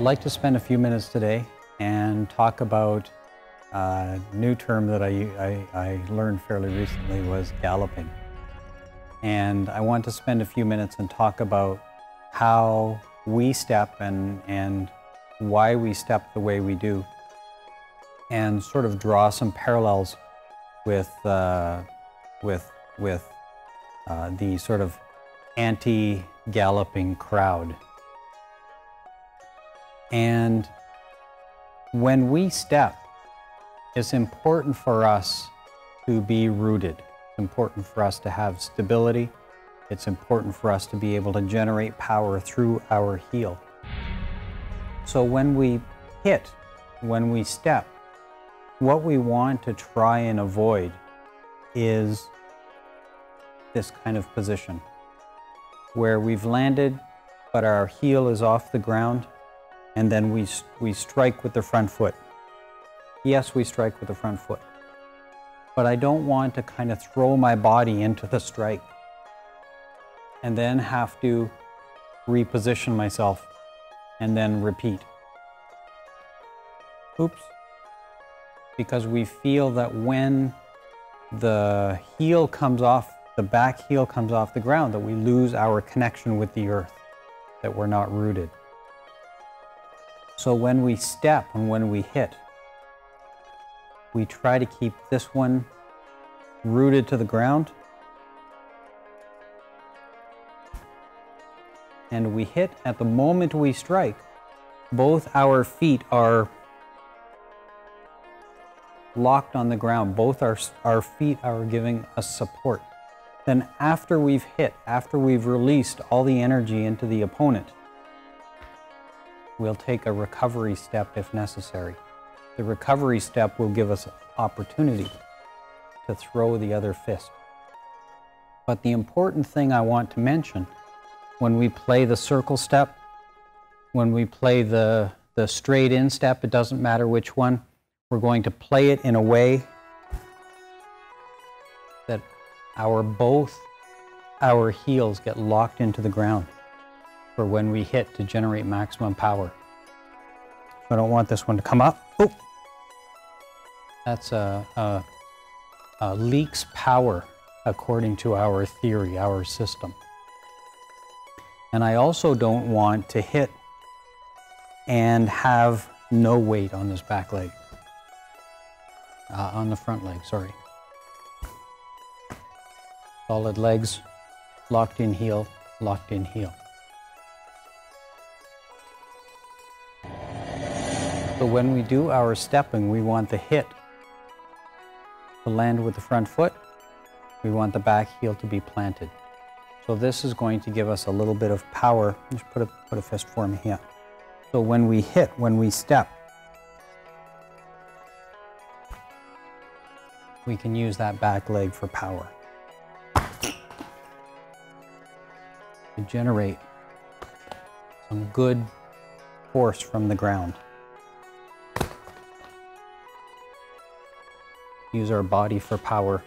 I'd like to spend a few minutes today and talk about a new term that I, I, I learned fairly recently was galloping. And I want to spend a few minutes and talk about how we step and, and why we step the way we do and sort of draw some parallels with, uh, with, with uh, the sort of anti-galloping crowd. And when we step, it's important for us to be rooted. It's important for us to have stability. It's important for us to be able to generate power through our heel. So when we hit, when we step, what we want to try and avoid is this kind of position where we've landed, but our heel is off the ground, and then we, we strike with the front foot. Yes, we strike with the front foot, but I don't want to kind of throw my body into the strike and then have to reposition myself and then repeat. Oops. Because we feel that when the heel comes off, the back heel comes off the ground, that we lose our connection with the earth, that we're not rooted. So when we step and when we hit, we try to keep this one rooted to the ground. And we hit at the moment we strike, both our feet are locked on the ground. Both our, our feet are giving us support. Then after we've hit, after we've released all the energy into the opponent, we'll take a recovery step if necessary. The recovery step will give us opportunity to throw the other fist. But the important thing I want to mention when we play the circle step, when we play the, the straight in step, it doesn't matter which one, we're going to play it in a way that our both our heels get locked into the ground for when we hit to generate maximum power. I don't want this one to come up. Oh, that's a, a, a leaks power according to our theory, our system. And I also don't want to hit and have no weight on this back leg uh, on the front leg, sorry. Solid legs, locked in heel, locked in heel. So when we do our stepping, we want the hit to land with the front foot. We want the back heel to be planted. So this is going to give us a little bit of power. Just put a, put a fist for me here. So when we hit, when we step, we can use that back leg for power. To generate some good force from the ground. Use our body for power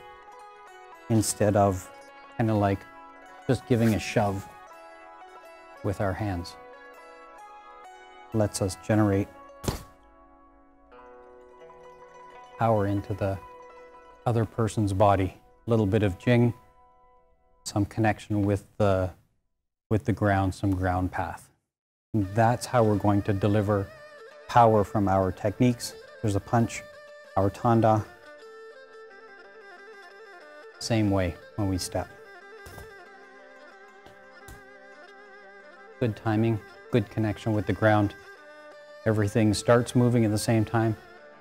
instead of kind of like just giving a shove with our hands. Lets us generate power into the other person's body. A little bit of jing, some connection with the, with the ground, some ground path. And that's how we're going to deliver power from our techniques. There's a punch, our tanda. Same way when we step. Good timing, good connection with the ground. Everything starts moving at the same time.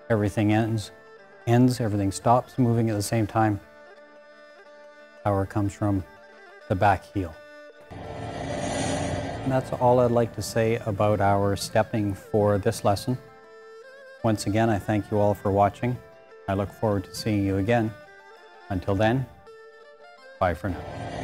Everything ends ends, everything stops moving at the same time. Power comes from the back heel. And that's all I'd like to say about our stepping for this lesson. Once again, I thank you all for watching. I look forward to seeing you again. Until then, bye for now.